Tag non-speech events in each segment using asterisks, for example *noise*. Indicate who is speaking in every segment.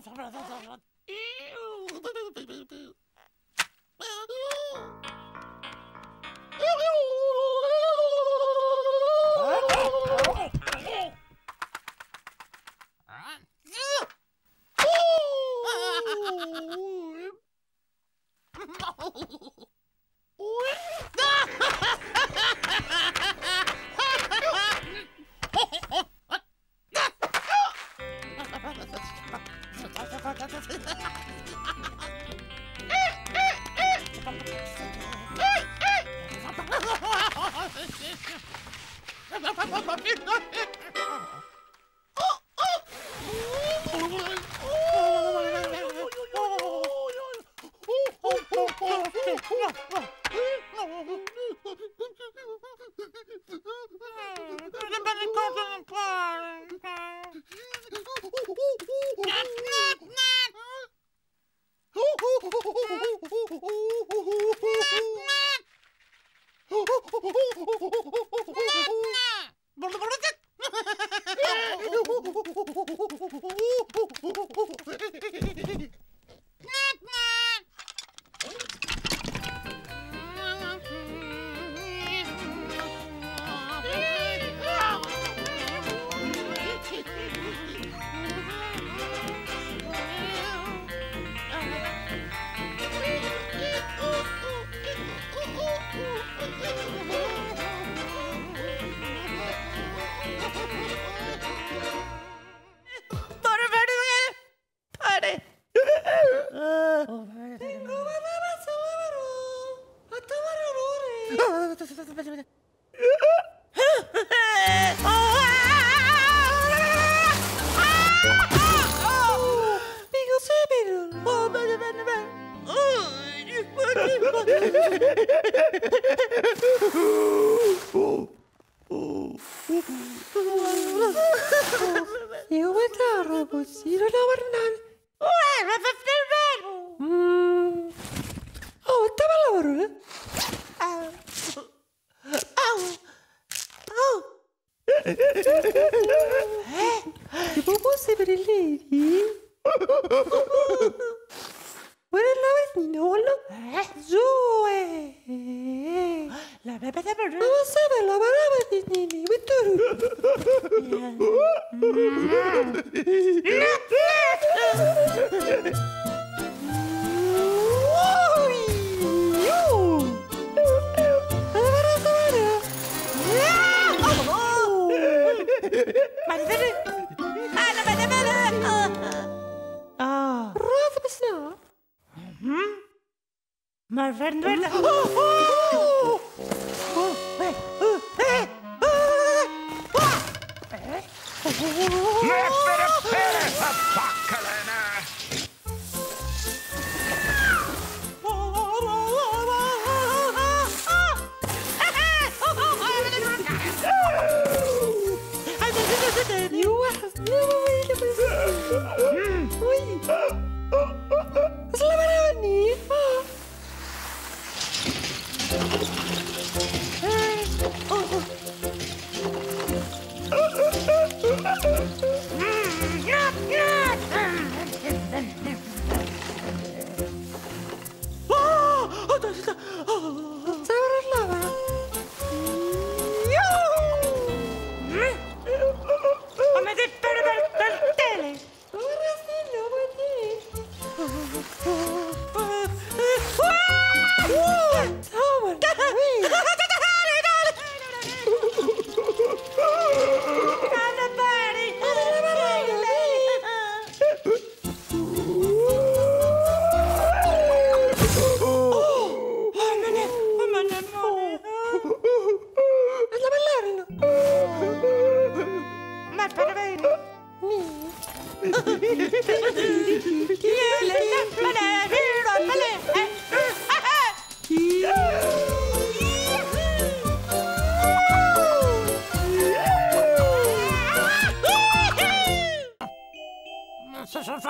Speaker 1: 走走走走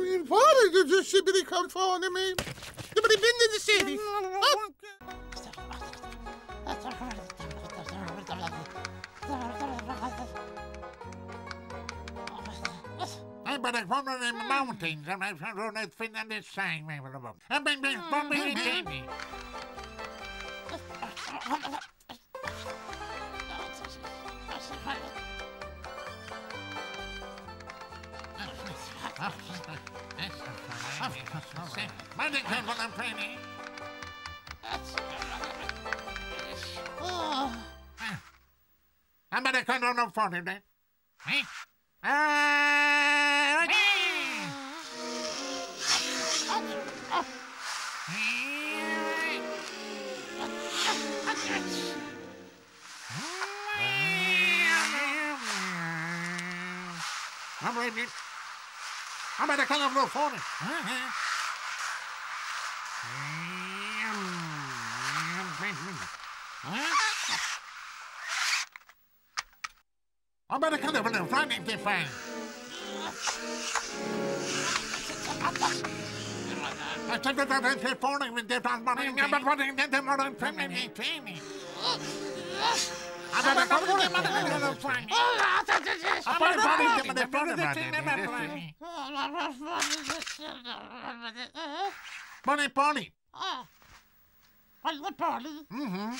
Speaker 2: Min fare du just sitter i kan fan i mig.
Speaker 1: Det blir bindende serie.
Speaker 2: I it in the mountains and I found it fin on this side. I've been been bumping kan vara någon för det. Ah, I'm ready. I'm ready to come over for it. I'm over and find him to. I said that I said for him and get on money, but what in the morning, pay me, pay me. I better come over and find me.
Speaker 1: I'm find him and find him.
Speaker 2: Money, Polly.
Speaker 1: Alla Polly.
Speaker 2: Mm-hmm.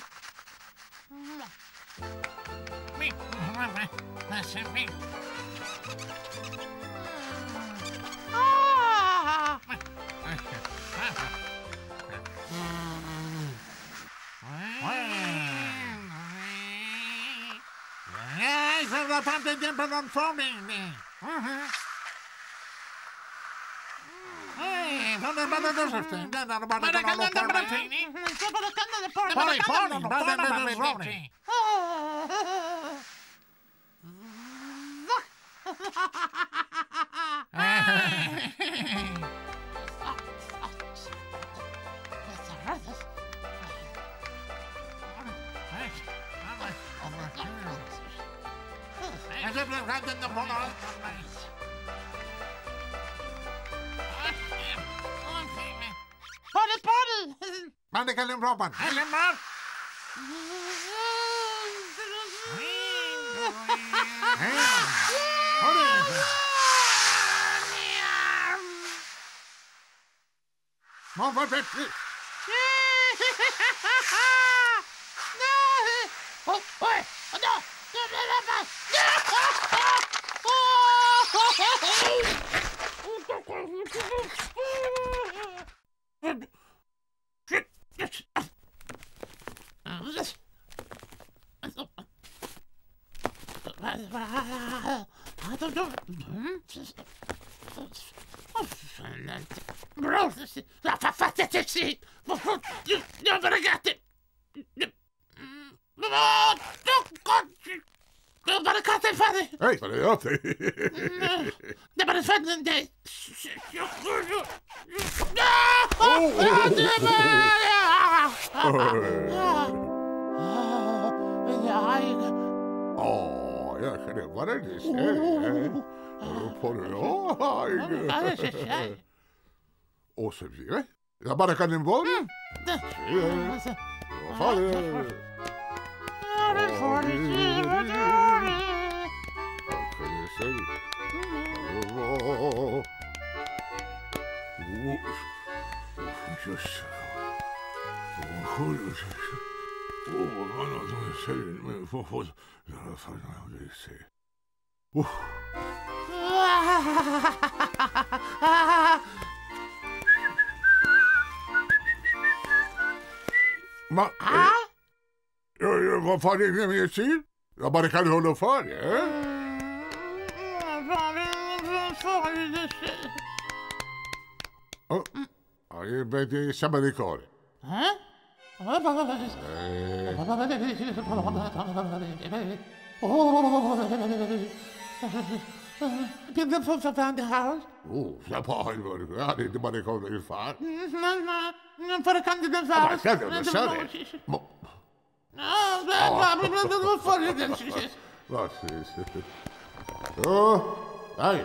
Speaker 2: Me. Ah Je vais reprendre les games pendant le fond, mais...
Speaker 1: Hey,
Speaker 2: från den bara den första.
Speaker 1: Den
Speaker 2: ままべっ
Speaker 1: おい、あんた
Speaker 3: hace.
Speaker 1: ¡De
Speaker 3: ¡Oh, ya se le parece! ¿eh?
Speaker 1: Por
Speaker 3: O se vive? La bara cannonball?
Speaker 1: Sí,
Speaker 3: 我，我这是，我可有这事？我我我我我我我我我我我我我我我我我我我妈啊！要要把饭店给你吃，要把你看的好了饭，哎。Oh, mm. Samba dei cori.
Speaker 1: Eh? eh. Uh, Beautiful Savannah House.
Speaker 3: Oh, la poi, guarda, ti pare cosa che fa?
Speaker 1: No, no, non fare canti del fare. Ma state, non state.
Speaker 3: No,
Speaker 1: no, non fuori del fare.
Speaker 3: Ma sì, sì. Oh, dai.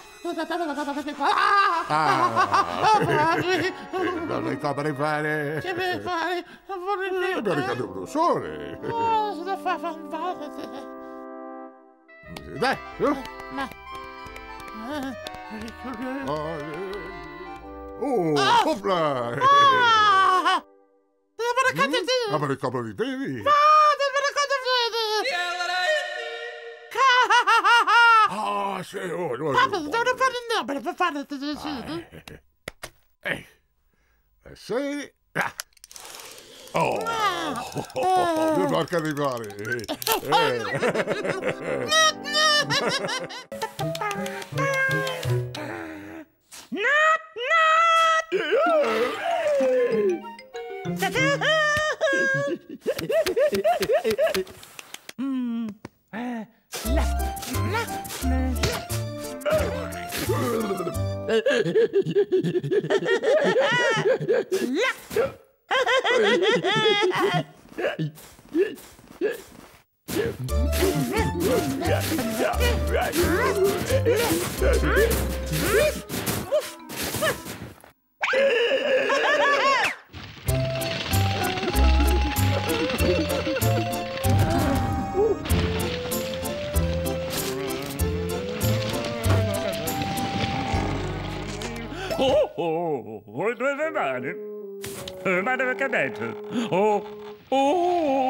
Speaker 1: Ah, non le
Speaker 3: copre fare. Che vuoi
Speaker 1: fare? Non vorrei dire. Mi è ricaduto
Speaker 3: un sole. Oh,
Speaker 1: sono fa fantastica.
Speaker 3: Dai, su.
Speaker 1: Ma...
Speaker 3: Oh, copla! Ah!
Speaker 1: La barricata di te! La
Speaker 3: barricata di te! Vado,
Speaker 1: la barricata di te! Yeah, la
Speaker 3: var... Hej. Jag säger... Ja. Åh, nu verkar det vara... Oh, oh, oh,
Speaker 4: det är världen. Hör
Speaker 5: Ha
Speaker 4: ha ha ha!
Speaker 6: Oh, oh, bevarar. Maravilhosamente. Oh, oh.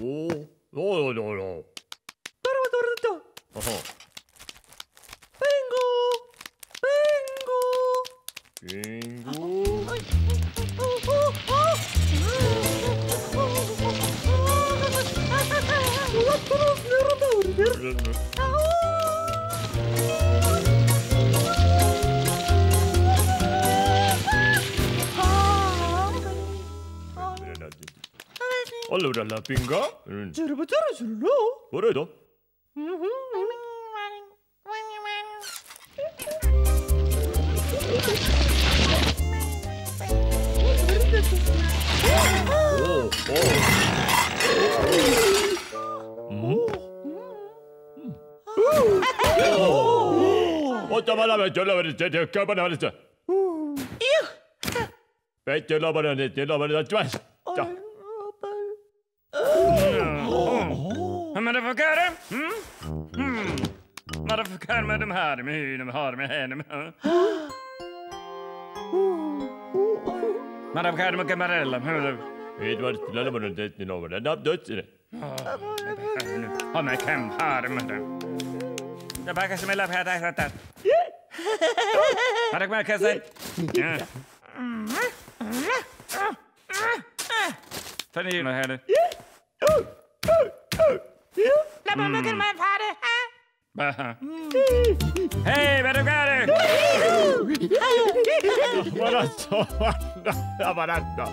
Speaker 5: Oh, no, no, no.
Speaker 7: Vengo. Vengo.
Speaker 5: 빙고. Allora la pinga? Mm. 뭐래도?
Speaker 7: 오,
Speaker 6: Motherfuckare! Mm? Mm. Motherfuckare med de här, med hyn, med har, med henne, med... Med kamarella.
Speaker 5: Vet vad det är, men det är inte någon, det är knappt dödsare.
Speaker 6: Ha med dem. Jag bakar som en lapp här. Annak már kezdeni. Fenéljön a helyre.
Speaker 4: Le van mögött már fára.
Speaker 6: Hé, vedünk erre! Maradta, maradta, maradta.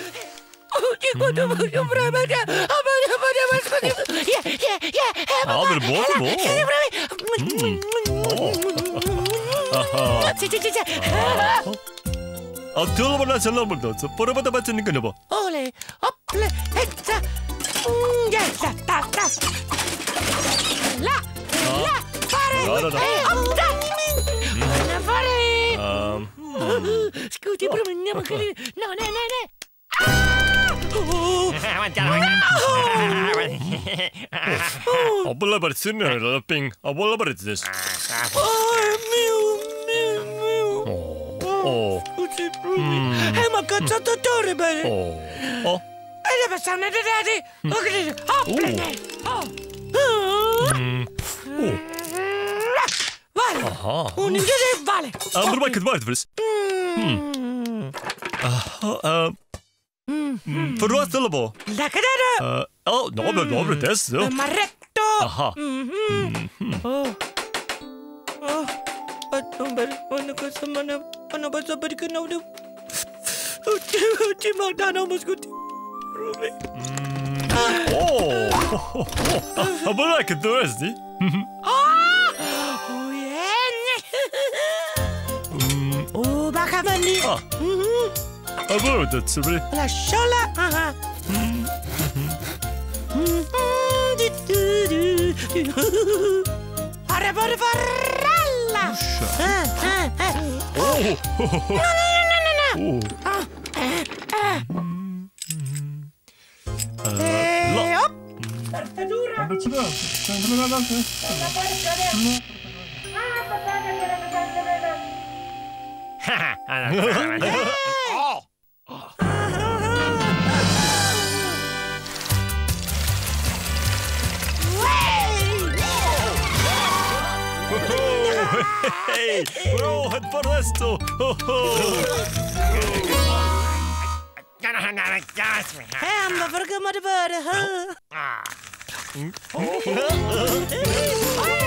Speaker 4: 죽어도 무슨 브라마냐 아마냐 마냐 마스코니 예예예 아, 그래 뭐 하고 뭐? 음. 아하. 자자자자 어?
Speaker 5: 아, 들어가봐라 전남을 넣어서 보러보다 맞추니까 여보.
Speaker 4: 올레 업레 했자 음야자 따따 라라 파레 업자 파레.
Speaker 5: 음.
Speaker 4: 그게 그러면 그 나나나나 아
Speaker 5: 몰라버렸어. 빙. 아 몰라버렸어.
Speaker 4: oh, mio, mio, mio.
Speaker 5: 어,
Speaker 4: Scusi, primi. Eh, ma cazzato torre, bene. 어,
Speaker 5: 어.
Speaker 4: E le persone di daddy. Ok, ople. Oh.
Speaker 5: 음,
Speaker 4: 오. Vale.
Speaker 5: 아하. Un inglese
Speaker 4: vale. 아, 물어봐 그도
Speaker 5: 말했어. Plurossyllable. Uh, oh, no, no, no, this. No.
Speaker 4: Correcto. Aha. Oh. Oh. Ano ko sa mana? Ano ba sa balik na ulo? Hindi magdanaw mas kuti. Ruby.
Speaker 5: Oh. Abala ka tuwes di?
Speaker 4: Oh. Oh yeah. Oh baka mani. Ah.
Speaker 5: Avuto, sopra.
Speaker 4: Lasciala. Ah, ah, Arre, porre, porralla.
Speaker 5: Ah,
Speaker 4: ah, ah. Oh.
Speaker 5: No,
Speaker 4: no, no, no, no.
Speaker 5: Oh.
Speaker 4: Ah, eh, eh.
Speaker 5: Mm. Uh, *laughs* eh, no.
Speaker 4: Op. Tartatura. Tartatura. Tartatura. Tartatura. Ah, patata, patata, patata.
Speaker 8: Ha ha.
Speaker 5: 라. op. Hej! Bra, ett par resto!
Speaker 8: Eh,
Speaker 4: ma perché mi ripete? Aber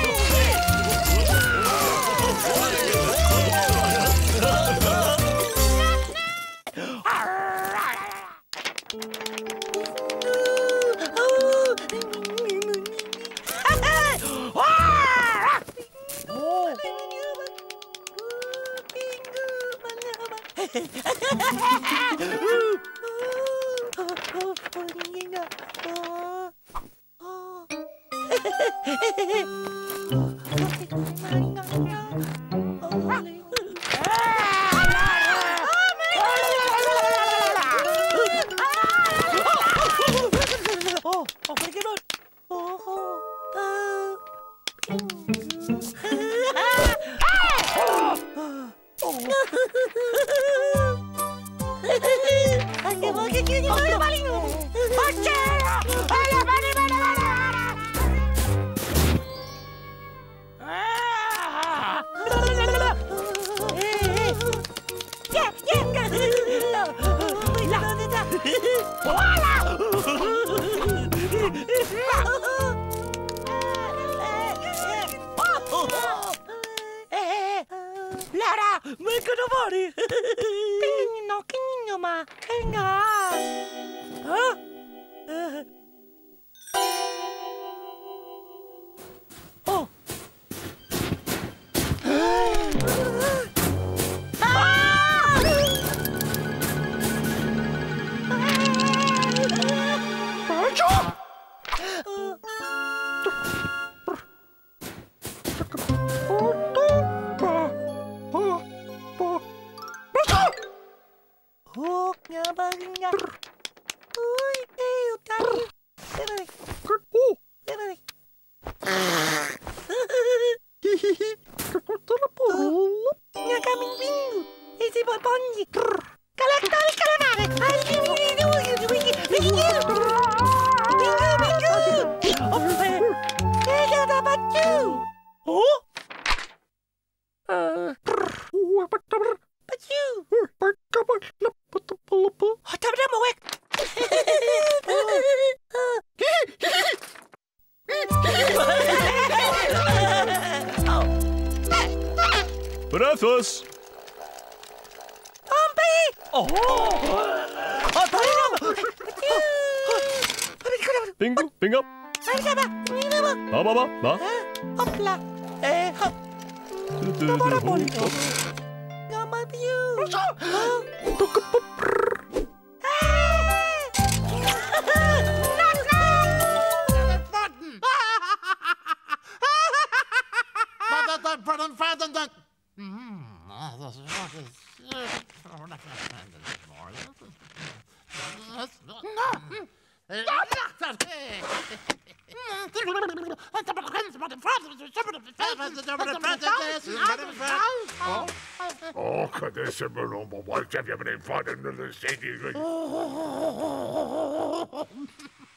Speaker 3: I've you been invited to the city?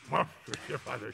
Speaker 3: Mom, your father.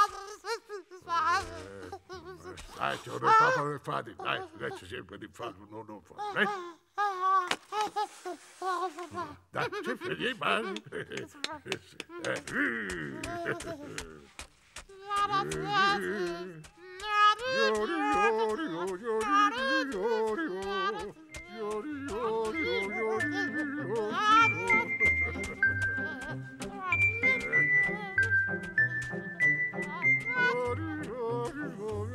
Speaker 3: Sai, eu não estava enfado. Vai, deixa sempre de enfado, não, não foi. Vem. Dá te feliz, mas... Yori,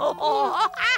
Speaker 4: Oh, ah!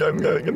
Speaker 5: no, no, no.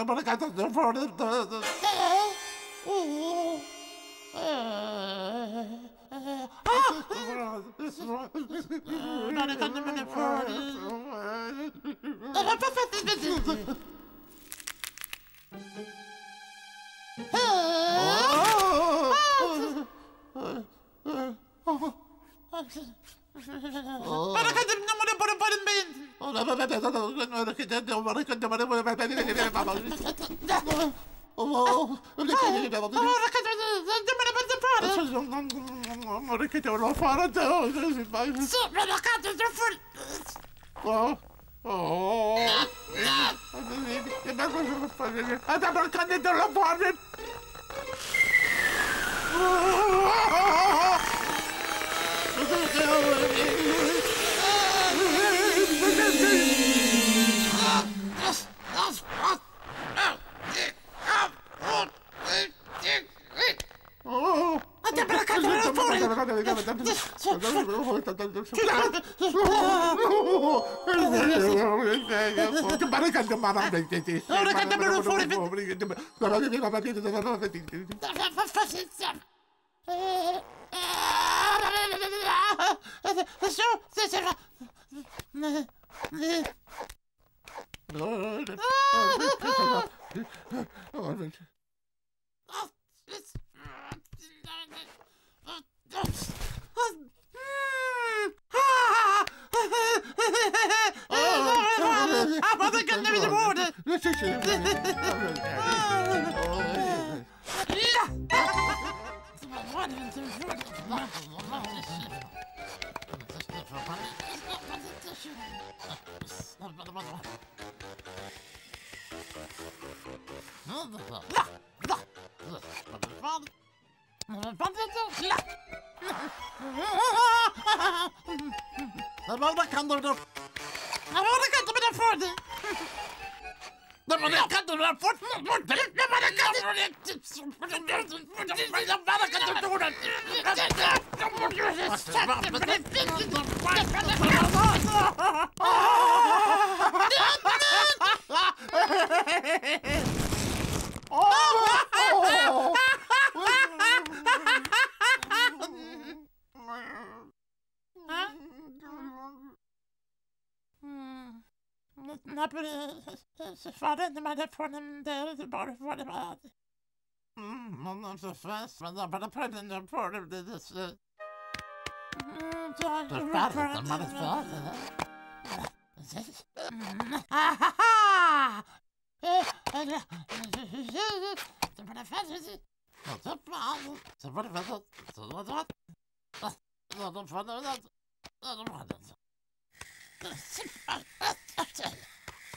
Speaker 2: Party got this front of me. Oh,
Speaker 1: Oh, it's Oh, kendimizi boğdu.
Speaker 2: Ramona kandırdım.
Speaker 1: Ramona kandırdım Ford.
Speaker 2: Ramona kandırdım Ford. Ramona kandırdım Ramona kandırdım Ramona kandırdım
Speaker 1: Farfar rymade från en död morfar med.
Speaker 2: Mm, hon försvann men jag bara påminner på det precis.
Speaker 1: Farfar rymade från en död
Speaker 2: Ahaha!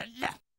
Speaker 2: to left.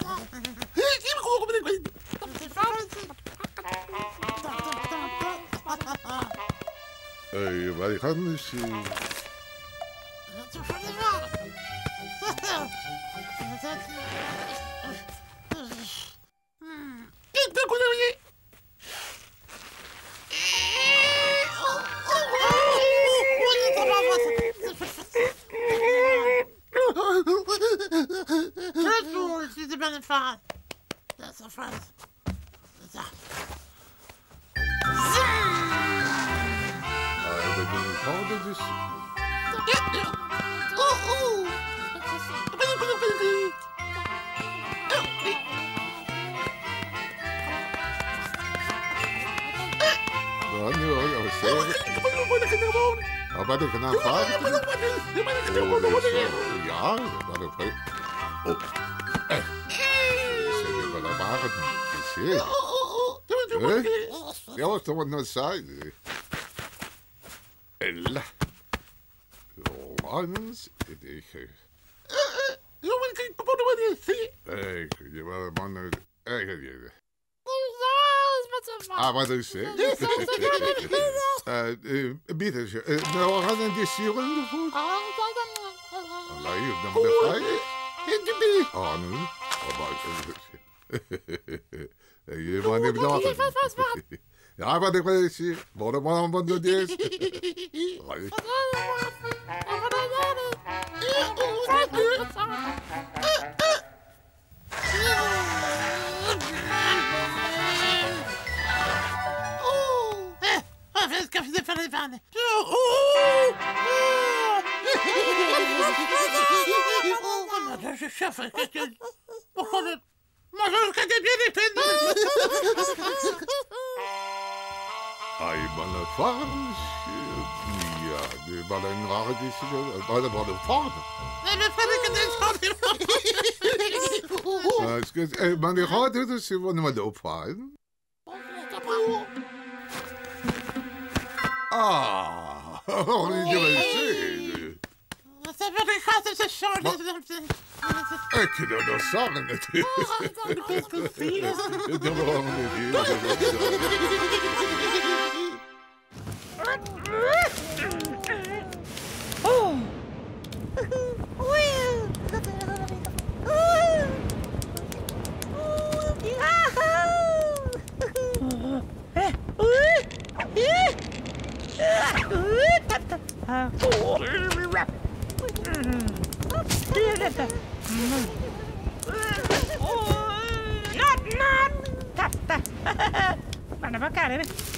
Speaker 2: Oh,
Speaker 3: えー、バリハンシー。so. Lines.
Speaker 2: Jongen, ik kijk begonnen met de
Speaker 3: Hey, je wel man. Hey, je.
Speaker 1: Ah,
Speaker 3: wat is het? Eh, eh, bitte, eh, nou, we gaan een dessert voor.
Speaker 1: Ah, dat
Speaker 3: Allee, dan
Speaker 2: ben ik.
Speaker 3: Ah, nu. Ah, oh, maar. *laughs* Je man hebt dat. Rábate Padici, Boro Boro Boro Diez. Ska vi er faren. Ja, det var en rare diskussion. Var det faren?
Speaker 1: Nej, men fan kan det
Speaker 2: Ja,
Speaker 3: skal, man er rart, det man er faren. Ah, det var
Speaker 1: var det short.
Speaker 3: Ikke det, der sangen. Det var det.
Speaker 4: Not, not! Tap, tap! Mana bakar ini?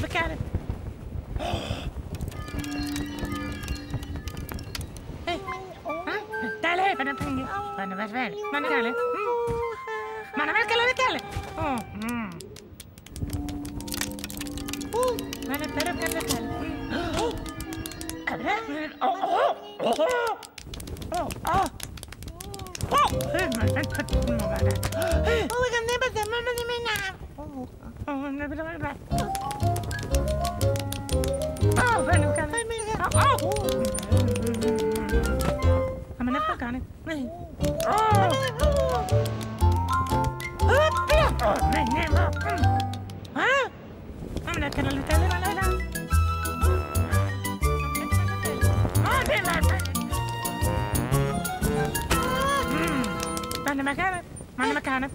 Speaker 4: det, backa det. *gasps* Hej. Där lever den pengar. Man är väl, man är härlig. Mana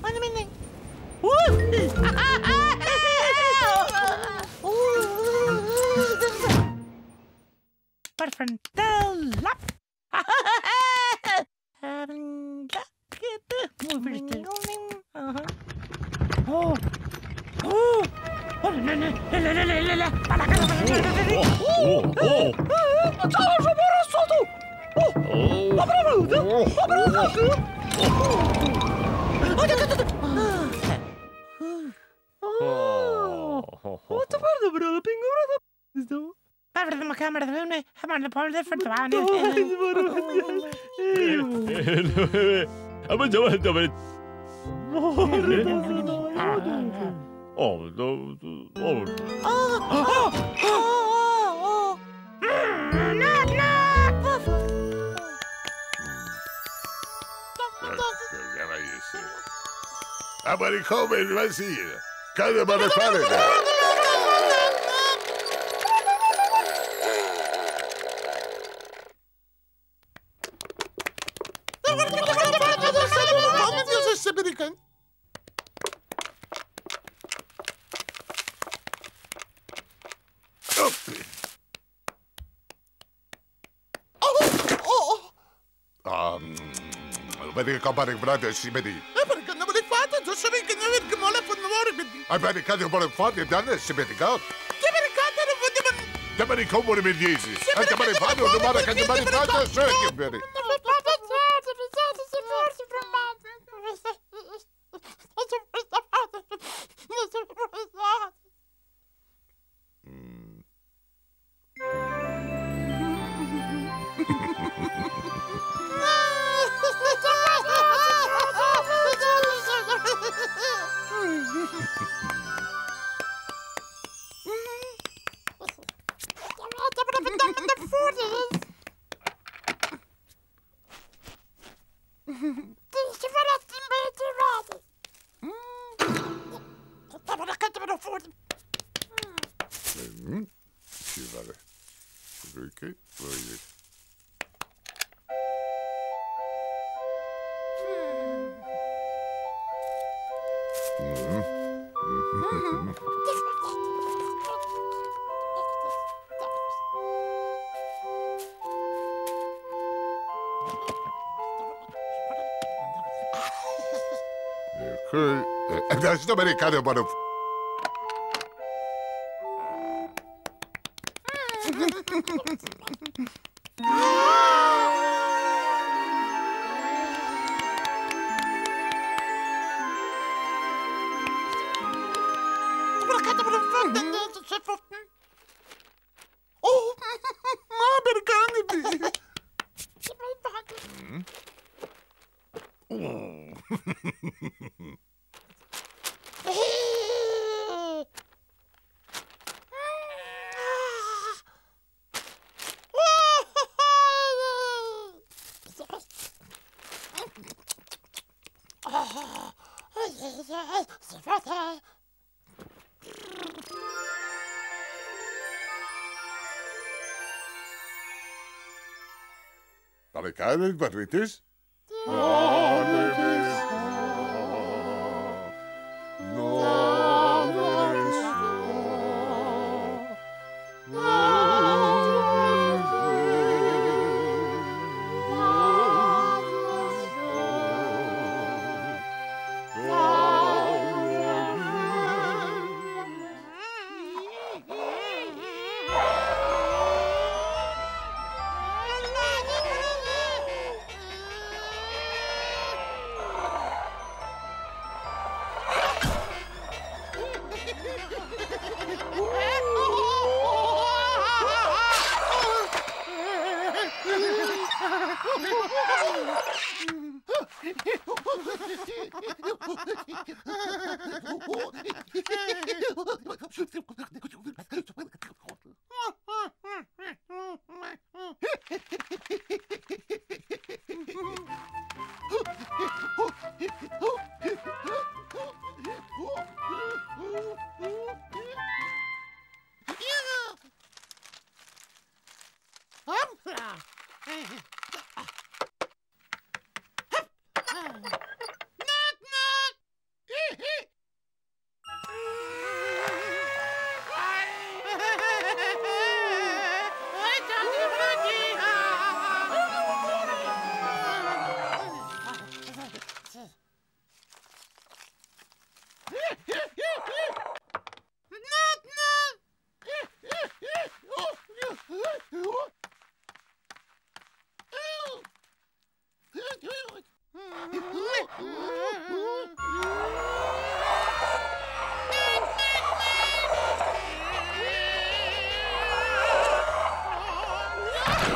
Speaker 4: nu? Har man på det för två
Speaker 5: Ja, men det var det var Åh, då... Åh.
Speaker 4: Nat, nat!
Speaker 3: Jeg var i se. Ja, men det kommer,
Speaker 1: hvad siger jeg? Kan det bare fare der?
Speaker 2: Sibirikan.
Speaker 3: Um, بدي كبر برادة شي بدي
Speaker 2: Amerikan na balik fata, so sabi ka niya, wait, kumala po na mori, bidi.
Speaker 3: أي بدي كذا برا فاضي دانا شي بدي كاب
Speaker 1: Amerikan na na pwede man.
Speaker 3: ده بدي كومر من يجي أنت بدي فاضي ولا مرة كذا بدي فاضي شو هيك Okej, eh, det är amerikaner Wat weet is?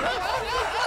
Speaker 2: Oh, no, no, no.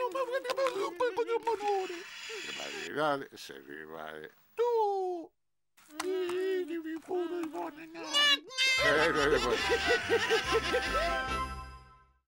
Speaker 2: un po' di un padrone.
Speaker 3: Marinale, se rimane.
Speaker 2: Tu! Dimmi pure il buon
Speaker 3: Ladna!